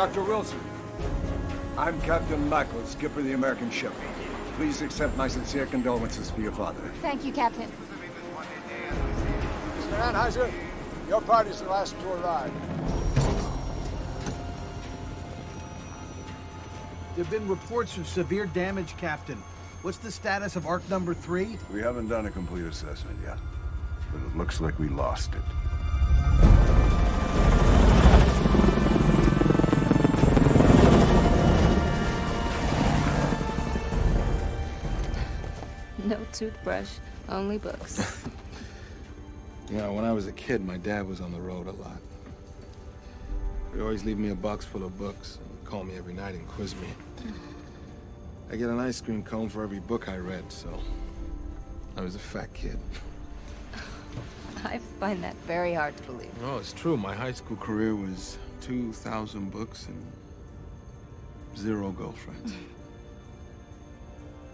Dr. Wilson. I'm Captain Michael, skipper of the American ship. Please accept my sincere condolences for your father. Thank you, Captain. Mr. Anheuser, your party's the last to arrive. There have been reports of severe damage, Captain. What's the status of Ark number three? We haven't done a complete assessment yet, but it looks like we lost it. Toothbrush, only books. You know, when I was a kid, my dad was on the road a lot. He'd always leave me a box full of books, and call me every night and quiz me. I get an ice cream cone for every book I read, so I was a fat kid. I find that very hard to believe. No, it's true. My high school career was 2,000 books and zero girlfriends.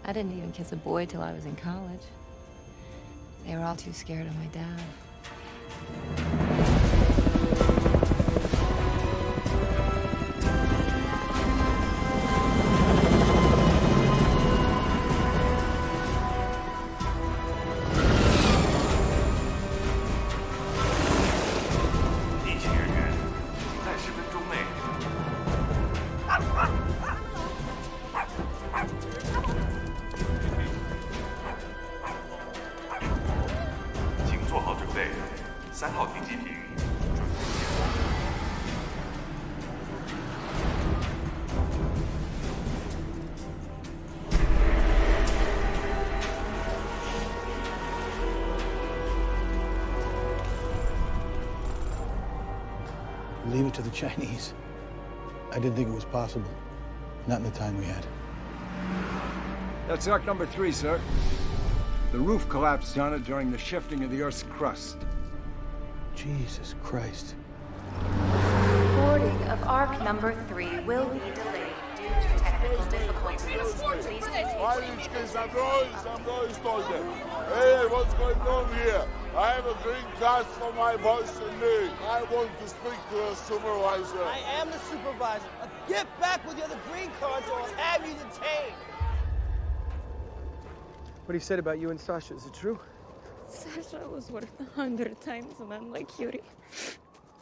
I didn't even kiss a boy till I was in college. They were all too scared of my dad. Leave it to the Chinese. I didn't think it was possible. Not in the time we had. That's Ark number three, sir. The roof collapsed on it during the shifting of the Earth's crust. Jesus Christ. Boarding of Ark number three will be delayed due to technical difficulties. Please continue. Maliczki, zabroń, zabroń stolnie. Hey, what's going on here? I have a green card for my boss and me. I want to speak to the supervisor. I am the supervisor. Uh, get back with your other green cards or I'll have you detained. What he said about you and Sasha, is it true? Sasha was worth a hundred times a man like Yuri.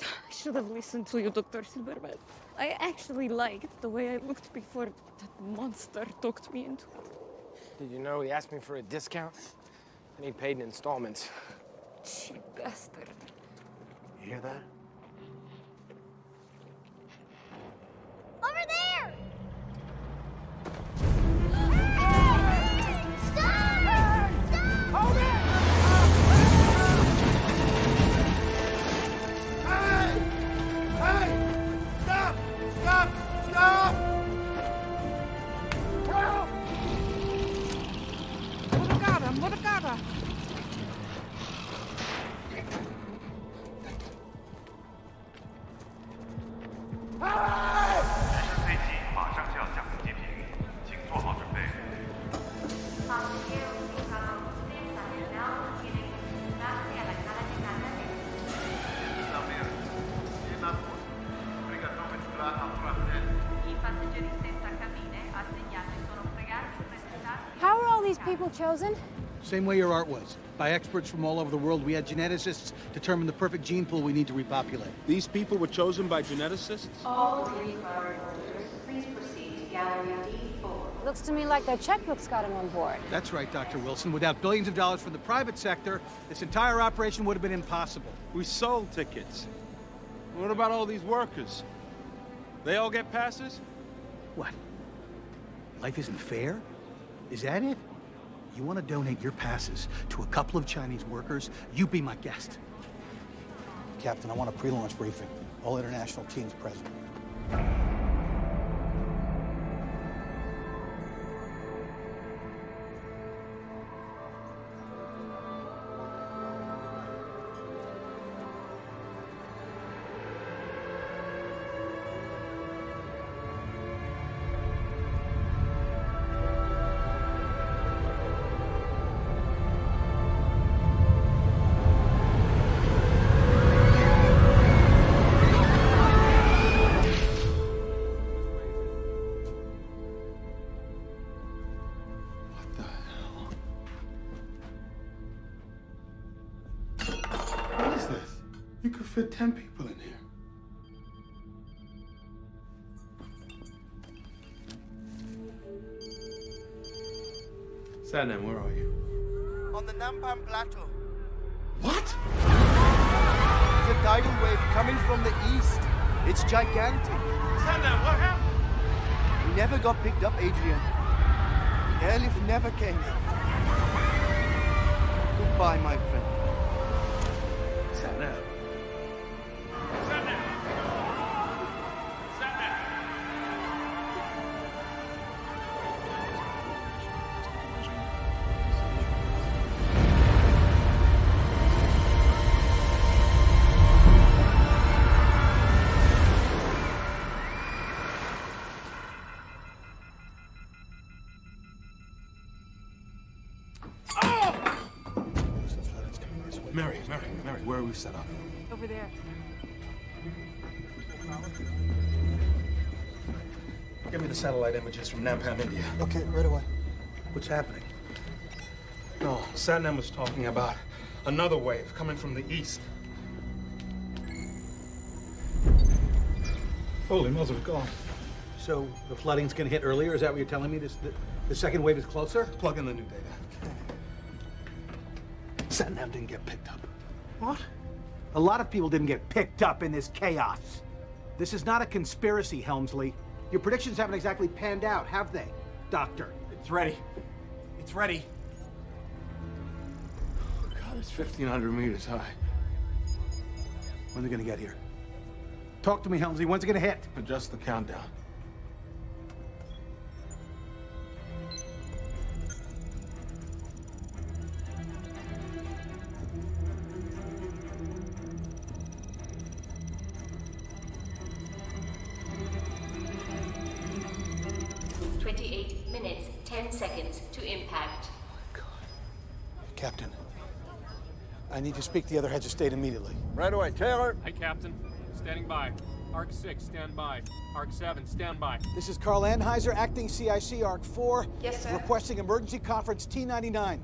I should have listened to you, Dr. Silverman. I actually liked the way I looked before that monster talked me into it. Did you know he asked me for a discount? And he paid in installments. Cheap bastard. You hear that? Over there! How are all these people chosen? Same way your art was. By experts from all over the world, we had geneticists determine the perfect gene pool we need to repopulate. These people were chosen by geneticists? All green card holders, please proceed to gallery D4. Looks to me like their checkbooks got them on board. That's right, Dr. Wilson. Without billions of dollars from the private sector, this entire operation would have been impossible. We sold tickets. What about all these workers? They all get passes? What? Life isn't fair? Is that it? You want to donate your passes to a couple of Chinese workers? You be my guest. Captain, I want a pre-launch briefing. All international teams present. You could fit ten people in here. Satnam, where are you? On the Nampan Plateau. What? It's a tidal wave coming from the east. It's gigantic. Satnam, what happened? We never got picked up, Adrian. The airlift never came. Goodbye, my friend. Mary, Mary, Mary, where are we set up? Over there. Give me the satellite images from Nampam, India. Okay, right away. What's happening? No, Satnam was talking about another wave coming from the east. Holy mother of God. So the flooding's gonna hit earlier? Is that what you're telling me? This, the, the second wave is closer? Plug in the new data. Satnam didn't get picked up. What? A lot of people didn't get picked up in this chaos. This is not a conspiracy, Helmsley. Your predictions haven't exactly panned out, have they, Doctor? It's ready. It's ready. Oh, God, it's 1,500 meters high. When are they gonna get here? Talk to me, Helmsley. When's it gonna hit? Adjust the countdown. Seconds to impact. Captain, I need to speak to the other heads of state immediately. Right away, Taylor. Hi, Captain. Standing by. Ark 6, stand by. Ark 7, stand by. This is Carl Anheuser, acting CIC Ark 4. Yes, sir. Requesting emergency conference T99.